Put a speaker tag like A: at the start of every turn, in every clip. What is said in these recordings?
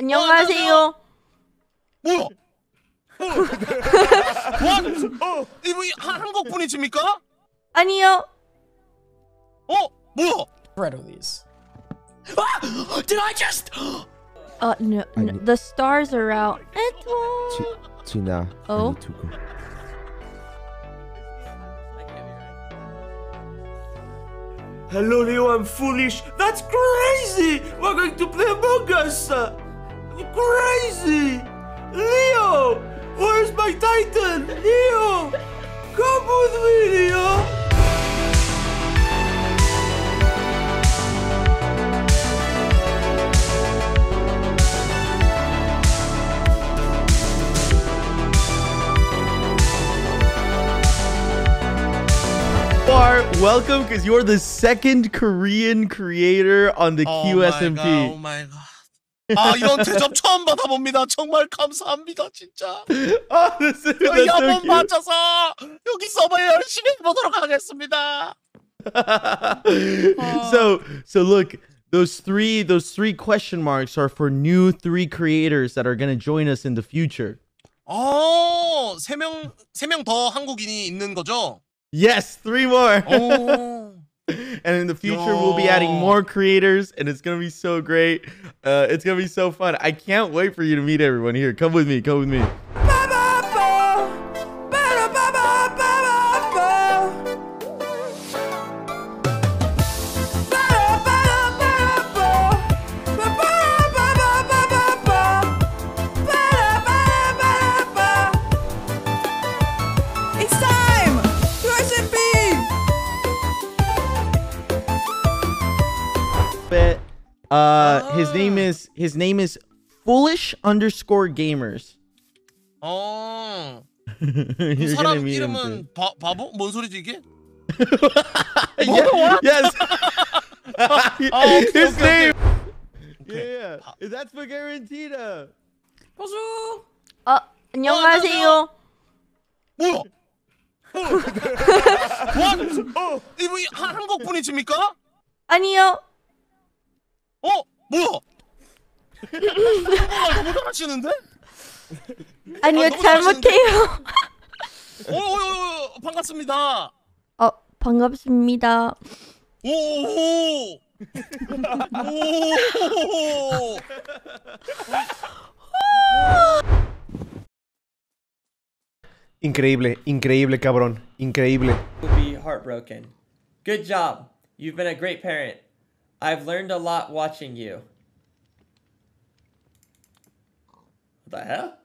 A: 안녕하세요.
B: 뭐야? 와, 어, 이분이 한- 한국 분이십니까?
A: 아니요.
B: 어, 뭐야?
C: Read these. Ah! Did I just?
A: Uh, no, no,
D: 아니.
A: the stars are out. 에토.
D: 지, 지나.
A: 어?
D: I need to go.
E: Hello, Leo, I'm foolish. That's crazy! We're going to play Among Us! You crazy! Leo! Where's my Titan? Leo! Come with me, Leo!
F: Welcome because you're the second Korean creator on the oh QSMP.
B: My God, oh my god. 아, 이런 대접 처음 받아봅니다. 정말 감사합니다, 진짜.
F: oh, this is
B: 저희 한번. 맞춰서 여기 서버 열심히 해보도록 하겠습니다.
F: so so look, those three those three question marks are for new three creators that are gonna join us in the future.
B: 어, 세 명, 세 명 더 한국인이 있는 거죠?
F: Yes, three more.
B: 오.
F: And in the future we'll be adding more creators and it's gonna be so great. Uh it's gonna be so fun. I can't wait for you to meet everyone here. Come with me come with me.
G: It's
F: his name is foolish underscore gamers
B: 어. 그
F: You're gonna
B: 사람
F: meet him
B: 이름은 바, 바보? 뭔 소리지 이게?
F: soon. Yeah, yes
B: 아, 오케이,
F: his
B: 오케이,
F: name
B: 오케이.
F: yeah that's for guaranteed
C: Bonjour.
A: 어, 안녕하세요.
B: 뭐야? 와, 어, 이분이 한- 한국 분이십니까?
A: 아니요.
B: 어, 뭐야? 한국말 너무 잘하시는데?
A: 아니요,
B: 아, 너무
A: 잘못해요.
B: 어, 어, 어, 어, 반갑습니다.
A: 어, 반갑습니다.
B: 오, 오, 오.
D: Increíble, increíble, cabrón. Increíble.
H: will be heartbroken. Good job. You've been a great parent. I've learned a lot watching you. What the hell?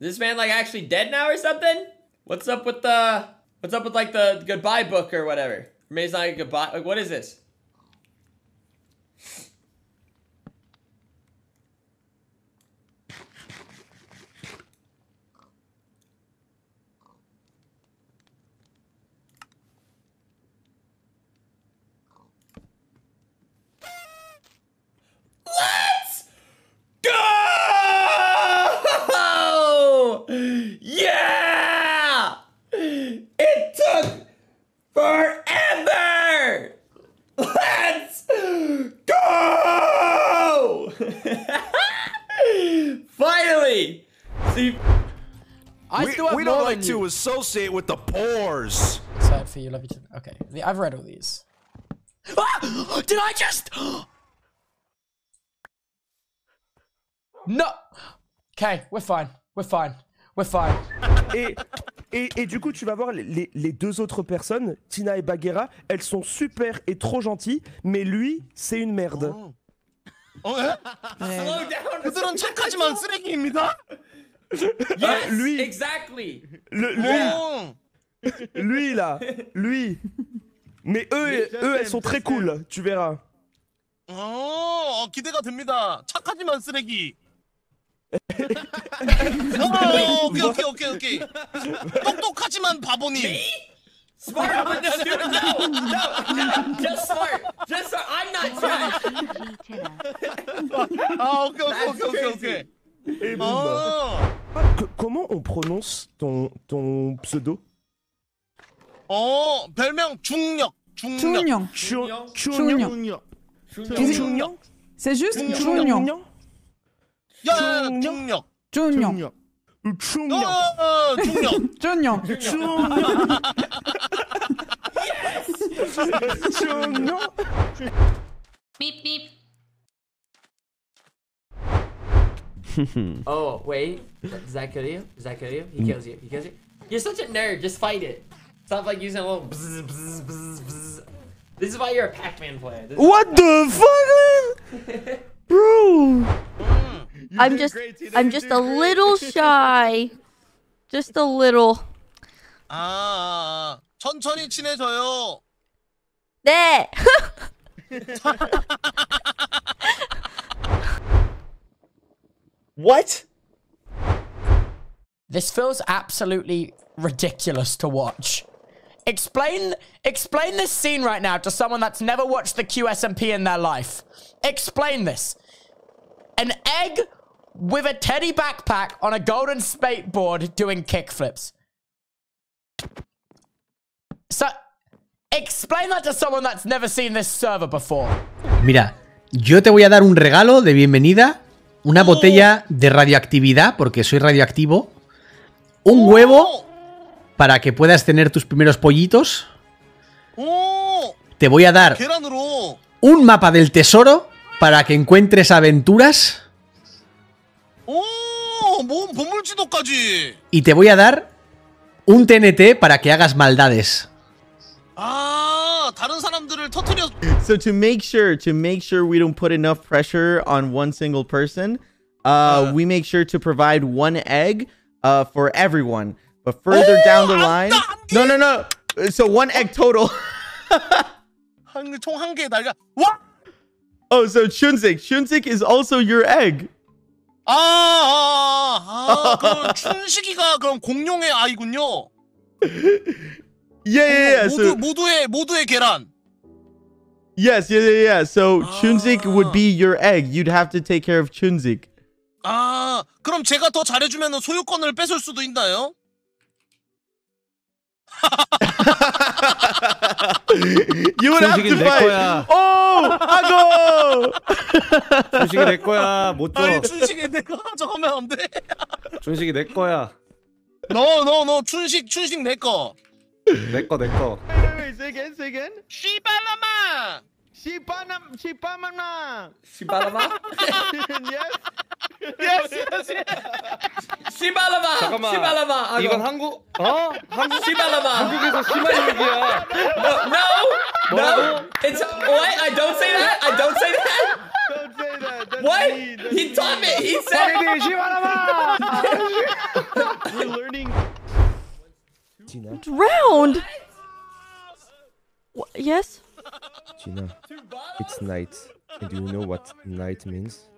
H: Is this man like actually dead now or something? What's up with the what's up with like the goodbye book or whatever? Maybe it's not a goodbye like what is this? Let's go! Yeah! It took forever! Let's go! Finally! See,
C: I
E: We,
C: still have
E: we don't like to
C: you.
E: associate with the pores.
C: Sad for you, love you too. Okay, I've read all these. Ah! Did I just? no. Okay, we're fine. We're fine. We're fine.
E: Et, et, et du coup, tu vas voir les, les- les deux autres personnes, Tina et Bagheera, elles sont super et trop gentilles, mais lui, c'est une merde.
B: 어, 예?
H: slow down.
B: 그들은 착하지만 쓰레기입니다.
H: Yes,
E: lui.
H: exactly.
E: Le- lui,
B: 어.
E: lui, là, lui. Mais eux, eux, elles sont très cool, tu verras.
B: 어, 기대가 됩니다. 착하지만 쓰레기. 어, 오케이, 오케이, 오케이, 오케이. 똑똑하지만 바보님.
H: Smart, but no, no, no, no, no, just smart, just smart. I'm not trash.
B: 아, 오케이, 오케이,
H: That's
B: 오케이, 오케이, 오케이.
E: Et bon, bah.
B: 어,
E: Ah, que- comment on prononce ton, ton pseudo
B: 어, 별명 중력, 중력.
G: 중령.
E: Chun-
G: Chunhyang.
E: Chunhyang.
H: Chunhyang.
E: Chunhyang
G: C'est juste
B: 중력.
G: Junior.
B: 야야야
E: 중력.
B: 중력.
G: Junior.
E: 충격.
B: 어 중력.
G: Junior.
E: 충격.
I: Beep beep.
H: Oh, wait. Is that kill you? Is that kill you? He kills you. He kills you. You're such a nerd. Just fight it. Stop like using a little bzz, bzz, bzz, bzz. This is why you're a Pac-Man player. This is
F: What the fuck, man? Bro.
A: I'm just I'm just a little shy. Just a little.
B: 아, 아, 천천히 친해져요.
A: 네.
F: What?
C: This feels absolutely ridiculous to watch. Explain explain this scene right now to someone that's never watched the QSMP in their life. Explain this. An egg with a teddy backpack on a golden skateboard doing kickflips. So, explain that to someone that's never seen this server before.
J: Mira, yo te voy a dar un regalo de bienvenida, una oh. botella de radioactividad, porque soy radioactivo, un huevo oh. para que puedas tener tus primeros pollitos.
B: Oh.
J: Te voy a dar un mapa del tesoro para que encuentres aventuras
B: 오, 뭐 보물지도까지.
J: y te voy a dar un TNT para que hagas maldades.
B: 아, 다른 사람들을 터트려.
F: So to make sure to make sure we don't put enough pressure on one single person, uh, we make sure to provide one egg uh, for everyone. But further down the line, no, no, no. So one egg total.
B: 한총한 개에 달걀. 와!
F: oh, so Chunzik, Chunzik is also your egg.
B: 아, 아, 아, 아, 그 춘식이가 그럼 공룡의 아이군요.
F: Yeah, yeah, yeah.
B: 모두
F: So
B: 모두의 모두의 계란.
F: yes, yeah, yeah, yeah. So Chunzik would
B: Ah.
F: be your egg. You'd have to take care of Chunzik.
B: 아, 그럼 제가 더 잘해주면 소유권을 뺏을 수도 있나요?
F: You would have to
D: 춘식이 내
F: fight.
D: 거야.
F: Oh, 아고.
D: 준식이 내 거야. 못 줘.
B: 아니 춘식이 내가 가져가면 안 돼.
D: 준식이 내 거야.
B: 너너너 춘식 춘식 내 거.
D: 내 거, 내 거.
F: Wait, wait, wait. Say again, say again.
B: 씨발라마.
F: Shipana, shipamana.
H: Shibalama?
F: yes.
B: Yes, yes, yes.
H: Shibalama!
D: 잠깐만.
H: Shibalama! I
D: 이건
H: go,
D: 한국 어? 한국
H: Shibalama!
D: 한국에서 심한 얘기야.
H: No! No! No! It's what? I don't say that! I don't say that!
F: Don't say that. That's
H: What?
F: mean. That's
H: He taught me! He said
F: We're learning.
E: Tina,
A: Drowned. Wha- yes.
E: Tina, it's night. And do you know what night means?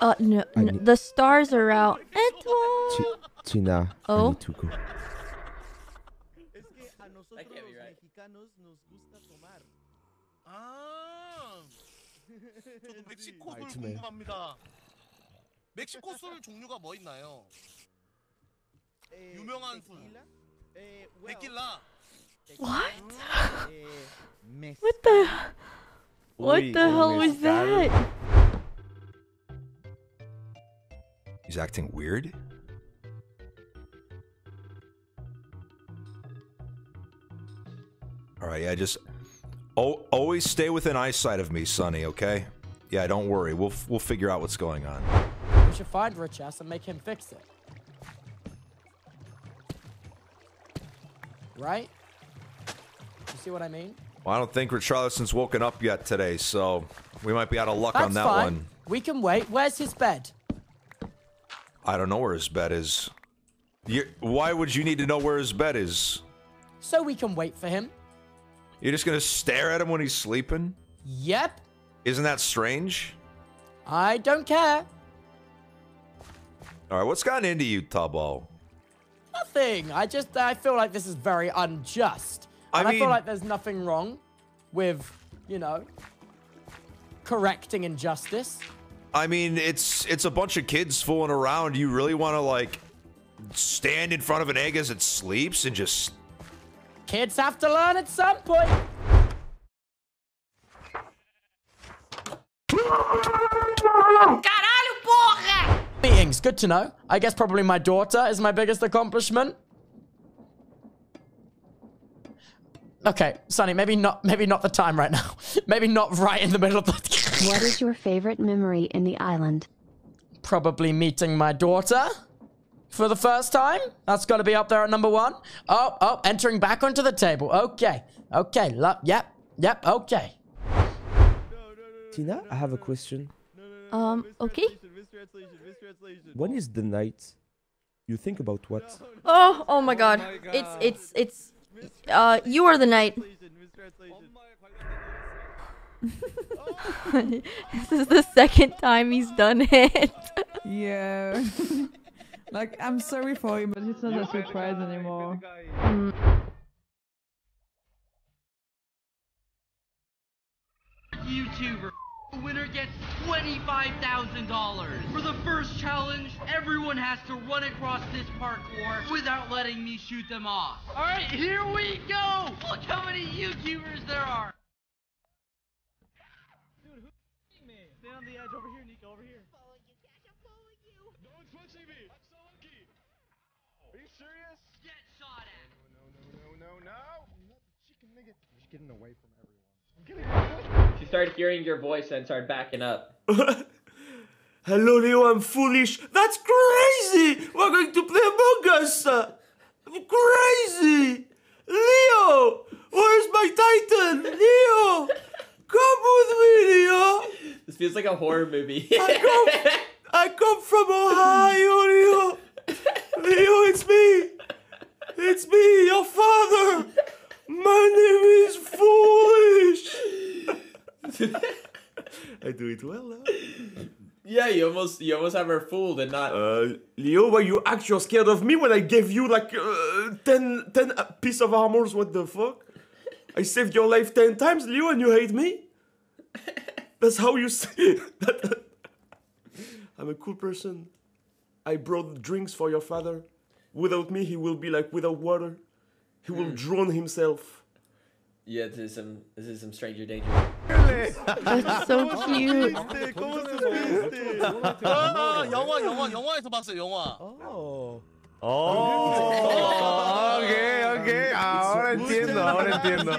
A: Uh no,
E: I
A: no
E: need-
A: the stars are out. Étoile.
E: Ti- Tina, I
A: Oh.
E: need to go.
H: That can't be right.
B: 아. 저도 멕시코 술
E: 나이트메어.
B: 궁금합니다. 멕시코 술 종류가 뭐 있나요? 유명한 술. 데킬라.
A: What? What the? What
D: Uy,
A: the hell was
D: mezcal.
A: that?
K: He's acting weird? All right, yeah, just oh, always stay within eyesight of me, Sonny, okay? Yeah, don't worry. We'll we'll figure out what's going on.
C: We should find Rich Ass and make him fix it. Right? You see what I mean?
K: Well, I don't think Richarlyson's woken up yet today, so we might be out of luck
C: That's
K: on that
C: fine.
K: one.
C: We can wait. Where's his bed?
K: I don't know where his bed is. You, why would you need to know where his bed is?
C: So we can wait for him.
K: You're just gonna stare at him when he's sleeping?
C: Yep.
K: Isn't that strange?
C: I don't care.
K: All right, what's gotten into you, Tubbo?
C: Nothing. I just I feel like this is very unjust.
K: I
C: And I, feel like there's nothing wrong with, you know, correcting injustice.
K: I mean, it's it's a bunch of kids fooling around. You really want to like stand in front of an egg as it sleeps and just
C: Kids have to learn at some point.
I: Caralho, porra!
C: Meetings, good to know. I guess probably my daughter is my biggest accomplishment. Okay, Sonny, maybe not maybe not the time right now. maybe not right in the middle of the
L: What is your favorite memory in the island?
C: Probably meeting my daughter for the first time. That's got to be up there at number one. Oh, oh, entering back onto the table. Okay, okay, lo- yep, yep, okay.
E: Tina, I have a question.
A: Um, okay.
E: When is the night? You think about what?
A: Oh, oh my god. It's, it's, it's, uh, you are the knight. this is the second time he's done it.
G: Yeah. like, I'm sorry for him, but it's not a surprise anymore.
M: YouTuber. The winner gets $25,000. For the first challenge, everyone has to run across this parkour without letting me shoot them off. Alright, here we go! Look how many YouTubers there are! Dude, who's me?
B: Stay on the edge over here, Nico, over here. Following you, catching up, following you. No one's pushing me. I'm so lucky. Are you serious?
M: Get shot at!
B: No, no, no, no, no. Chicken nugget. Just getting away from everyone.
H: She started hearing your voice and started backing up.
E: Hello, Leo, I'm foolish. That's crazy! We're going to play Among Us! Crazy! Leo! Where's my Titan? Leo! Come with me, Leo!
H: This feels like a horror movie.
E: I come, I come from Ohio, Leo! Leo, it's me! It's me, your father! My name is! I do it well, huh?
H: yeah, you almost you almost have her fooled and not.
E: Uh, Leo, when you act, you're scared of me when I gave you like uh, 10, 10 uh, piece of armors. What the fuck? I saved your life 10 times, Leo, and you hate me? That's how you see. I'm a cool person. I brought drinks for your father. Without me, he will be like without water. He will drown himself.
H: Yeah, this is some this is some stranger danger.
A: That's so cute.
B: 아, 영화, 영화, 영화에서 봤어요, 영화.
D: Oh. okay, okay. Ahora entiendo, ahora entiendo.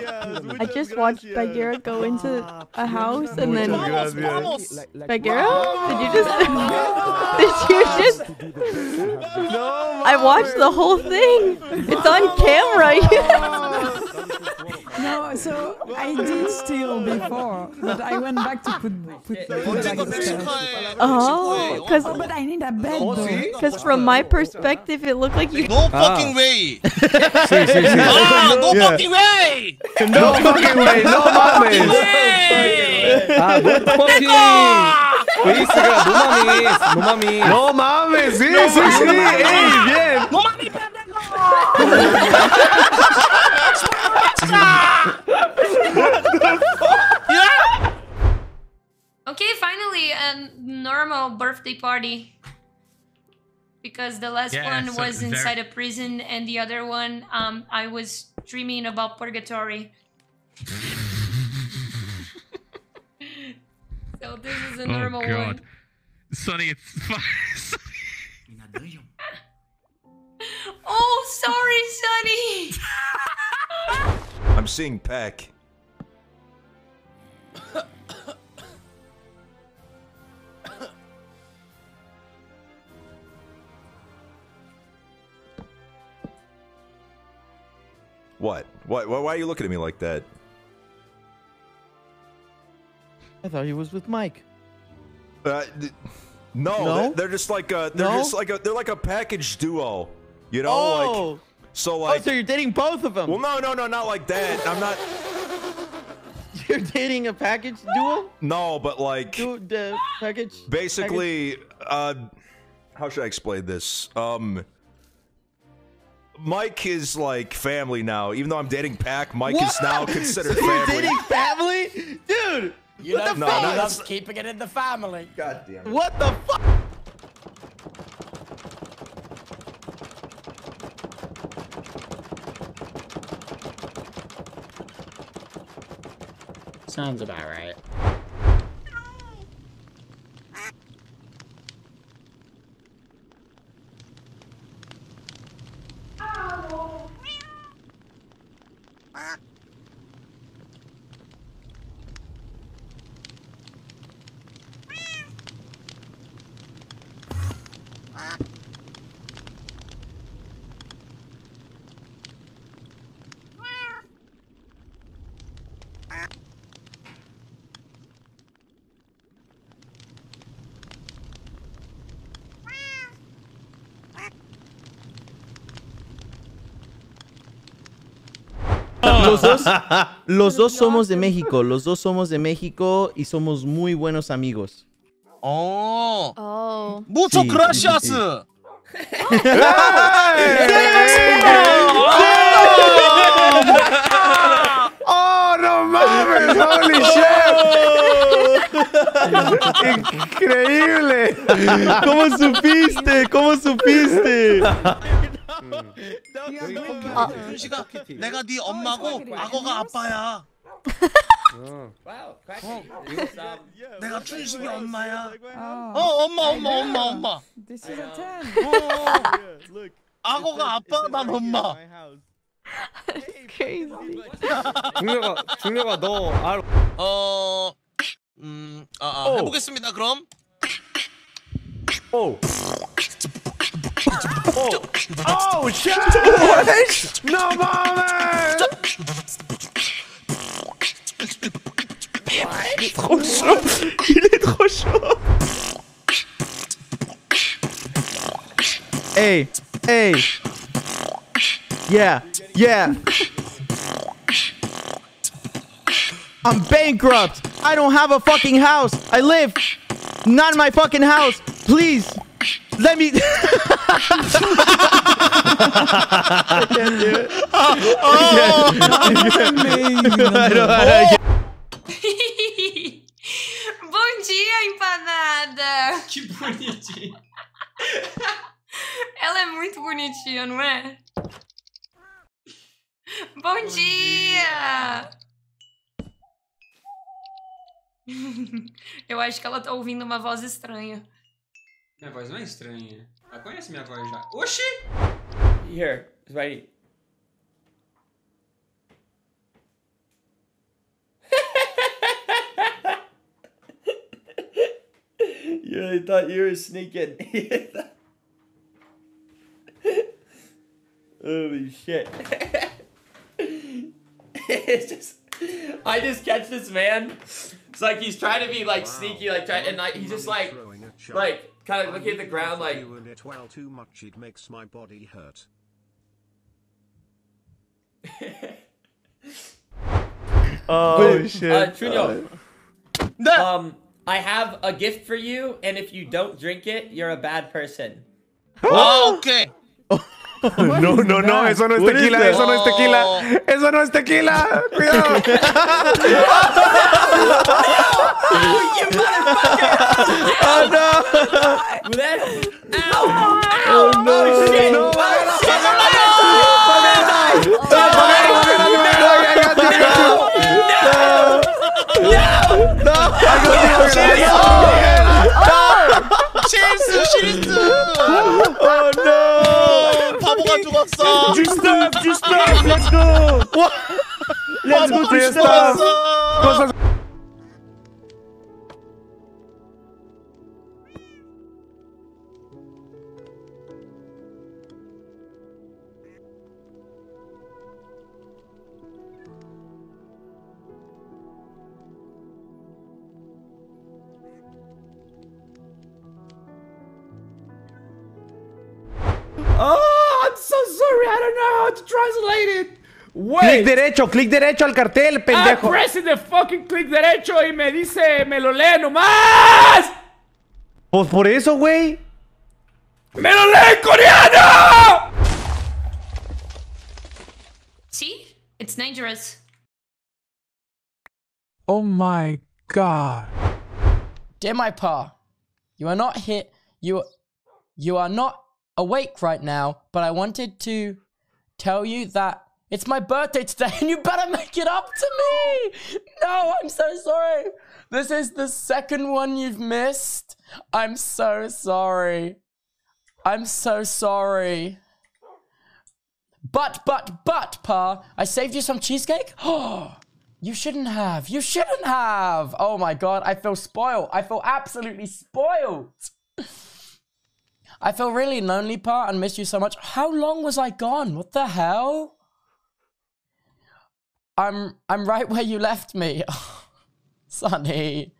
A: I just watched Bagheera go into a house and then.
B: Vamos, vamos.
A: Bagheera? Did you just. Did you just. I watched the whole thing! It's on camera!
G: No, so I did steal before, but I went back to put put, put back
A: oh, because
G: Oh, but I need a bed.
A: Because from my perspective, it looked like you.
B: No fucking way. Ah, no fucking way.
D: No fucking way, no mames. Ah, no fucking. Luis가 no mames, no mames. No mames, sí, sí, sí. Ey, bien.
B: No mami,
I: Okay, normal birthday party. Because the last
N: Yeah,
I: one
N: so
I: was
N: very-
I: inside a prison, and the other one, um, I was dreaming about purgatory. so this is a normal
N: oh god.
I: one.
N: Sonny, it's fine.
I: Oh, sorry, Sonny.
K: I'm seeing Peck. What? What? Why why are you looking at me like that?
F: I thought he was with Mike.
K: Uh, th- no,
F: No?
K: They're, they're just like a. They're
F: No?
K: just like a. They're like a package duo. You know,
F: Oh.
K: like. So like.
F: oh, so you're dating both of them?
K: well, no, no, no, not like that. I'm not.
F: You're dating a package duo?
K: No, but like.
F: Du- the package?
K: basically uh how should i explain this um mike is like family now even though i'm dating Pac mike is now considered
F: So you're
K: family
F: dating family? Dude!
C: You
F: what
C: know,
F: the
K: No,
C: Finn
K: no,
F: fuck?
C: keeping it in the family.
K: god damn it
F: What the fuck?
H: Sounds about right.
F: los dos, los dos somos de México, los dos somos de México y somos muy buenos amigos.
A: ¡Oh!
O: oh. ¡Mucho
F: sí,
O: gracias! Sí, sí. Oh.
F: ¡Oh!
D: ¡Oh, no mames! ¡Holy shit! ¡Increíble!
F: ¿Cómo supiste? ¿Cómo supiste?
O: 준식아, 내가 네 엄마고 악어가 아빠야.
H: Crack
O: 어.
H: Um,
O: 내가 준식이 엄마야.
G: Oh,
O: 어, 엄마, 엄마, 엄마, 엄마.
G: this is a 10.
O: 어, 악어가 아빠, 난 엄마.
A: Crazy.
D: 중녀가 중녀가 너 알.
O: 어, 음, 아, 아,
D: 오.
O: 해보겠습니다. 그럼.
D: 오. Oh, oh shit! What? No mames!
E: Il est trop chaud! Il est trop chaud!
F: Hey! Hey! Yeah! Yeah! I'm bankrupt! I don't have a fucking house! I live! Not in my fucking house! Please! Let me...
I: Bom dia, empanada!
H: Que bonitinho.
I: Ela é muito bonitinha, não é? Bom, dia! Eu acho que ela tá ouvindo uma voz estranha.
H: Minha voz não é estranha. Ela conhece minha voz já. Oxi!
E: Here, it's right.
F: You really thought you were sneaking. Holy shit.
H: it's just I just catch this man. It's like he's trying to be like sneaky, like trying and like he's just like like kind of looking at the ground like
P: You and it well too much it makes my body hurt.
F: Oh,
H: But,
F: shit.
H: Uh, Trino, um, I have a gift for you, and if you don't drink it, you're a bad person.
O: 아,
D: No, no, no, eso no es tequila, eso ah, no es tequila, eso no es tequila. Cuidado.
F: oh no. No.
O: pour ça
D: Du stuff, du stuff, let's go. Let's go,
O: du
D: stuff.
E: Oh! To translate it.
D: Clic
E: Wait.
D: derecho, clic derecho al cartel,
E: ah,
D: pendejo.
E: I'm pressing the fucking click derecho y me dice, me lo lee nomás.
D: Pues por eso, güey.
E: ¡Me lo lee en coreano!
I: See? It's dangerous.
Q: Oh my god.
C: Dear my pa, you are not hit. You, you are not awake right now. But I wanted to tell you that it's my birthday today, and you better make it up to me. No, I'm so sorry. This is the second one you've missed. I'm so sorry. I'm so sorry. But, but, but, Pa, I saved you some cheesecake? Oh, you shouldn't have. You shouldn't have. Oh my god, I feel spoiled. I feel absolutely spoiled. I feel really lonely, Pa, and miss you so much. How long was I gone? What the hell? I'm I'm right where you left me. Sonny.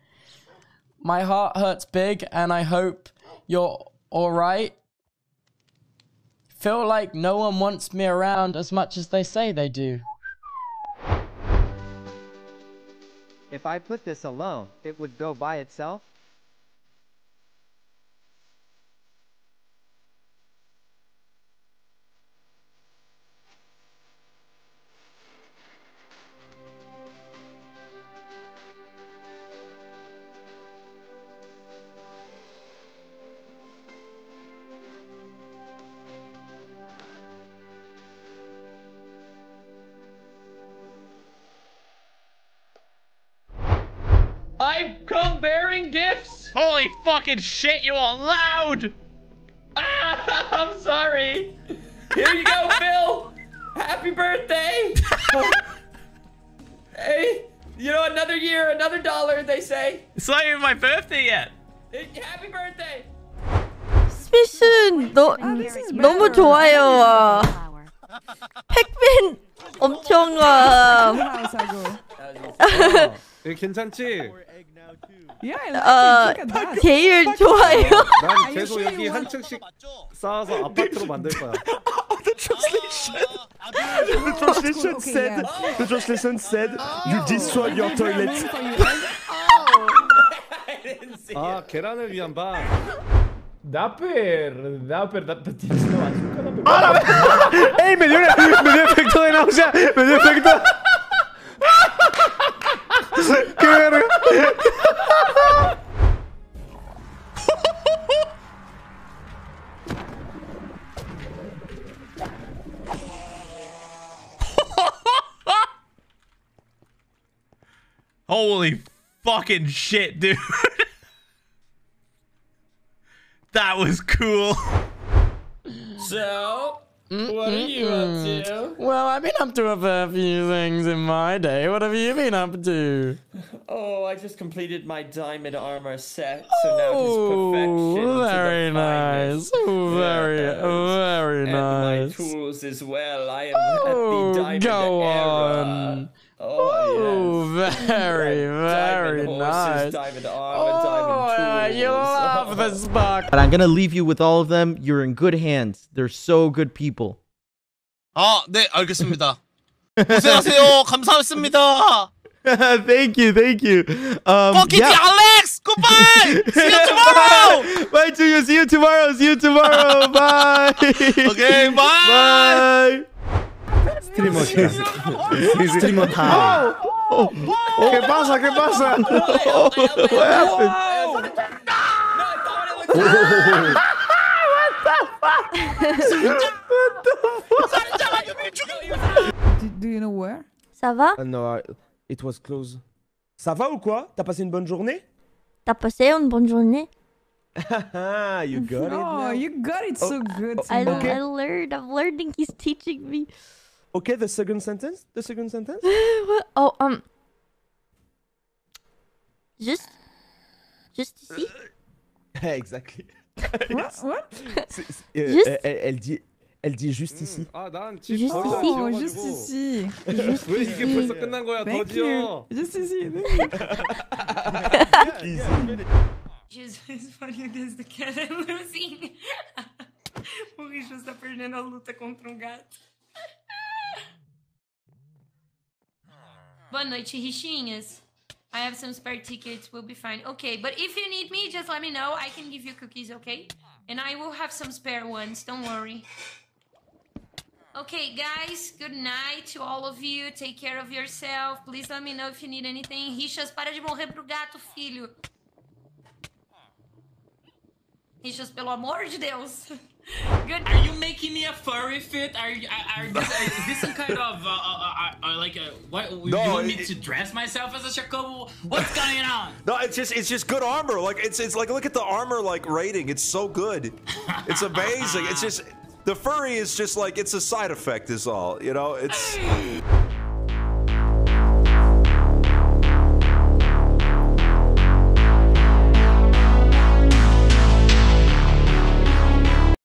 C: My heart hurts big and I hope you're alright. Feel like no one wants me around as much as they say they do.
R: If I put this alone, it would go by itself?
N: fucking shit, you are loud!
H: Ah, I'm sorry. Here you go, Phil. Happy birthday. hey, you know, another year, another dollar, they say.
N: It's not even my birthday yet.
H: Hey, Happy birthday.
A: 스미슨 너 너무 좋아요. 팩빈 엄청 아,
D: 예, 괜찮지?
A: 어 제일 좋아요.
D: 난 계속 여기 한 층씩 쌓아서 아파트로 만들 거야.
E: The translation. the translation said. The translation said. You destroy your toilet.
D: 아 계란을 위한 방.
S: Dapper, Dapper, Dapper, tienes una bazooka, Dapper.
D: ¡Ey! Me dio, me dio efecto de náusea. Me dio efecto.
N: Fucking shit, dude. that was cool.
H: So, what are you up to?
C: Well, I've been up to a fair few things in my day. What have you been up to?
H: Oh, I just completed my diamond armor set, so now it is
C: Oh,
H: perfection. to the
C: very nice.
H: finest.
C: Oh, very,
H: Yes.
C: very
H: and
C: nice.
H: my tools as well. I am
C: Oh,
H: at the diamond
C: go
H: era.
C: on.
H: Oh,
C: Oh,
H: yes.
C: very, very
H: diamond horses,
C: nice.
H: Diamond armor,
C: Oh,
H: diamond tools.
C: you love the spark.
F: But I'm gonna leave you with all of them. You're in good hands. They're so good people.
O: 아, 네, 알겠습니다. 고생하세요. 감사했습니다.
F: thank you, thank you. Um,
O: Fuck it, Alex! Goodbye! See you tomorrow!
F: bye to you. See you tomorrow. See you tomorrow. bye.
O: Okay, bye.
F: Bye. Streamer Streamer time.
D: Oh, ¿Qué pasa? ¿Qué pasa?
F: what happened?
G: Do, do you know where?
A: Ça va?
E: Uh, no, I- it was close. Ça va ou quoi? T'as passé une bonne journée?
A: T'as passé une bonne journée?
E: Ah, you got it
G: Oh,
E: now.
G: you got it so good.
A: I,
G: Simon.
A: I learned. I'm learning. He's teaching me.
E: Okay, the second sentence. The second sentence.
A: What? Oh, um. Juste. Juste ici.
E: exactly.
G: What? What?
E: C'est- c'est- euh,
A: Juste-
E: elle, elle- elle dit, elle dit juste ici.
D: 아, 난
A: Juste
D: 집 거의 다
A: ici.
G: Oh,
D: 지어가지고.
G: juste ici.
D: 왜 이게 벌써 끝난 거야? 더
G: Thank
D: 지어.
G: you. Just ici.
I: Jesus, funny this the cat é losing. o Richard está perdendo a luta contra um gato. Boa noite, Richinhas. I have some spare tickets. We'll be fine. Okay, but if you need me, just let me know. I can give you cookies, okay? And I will have some spare ones. Don't worry. Okay, guys, good night to all of you. Take care of yourself. Please let me know if you need anything. Richas, para de morrer pro gato, filho. Richas, pelo amor de Deus. Good
M: Are you making me a furry fit? Are you? Are, are this, is this some kind of uh, uh, uh, uh, like a what? you
K: No,
M: want me
K: it-
M: to dress myself as a Shakobu? What's going on?
K: No, it's just it's just good armor. Like it's it's like look at the armor like rating. It's so good. It's amazing. It's just the furry is just like it's a side effect is all. You know, it's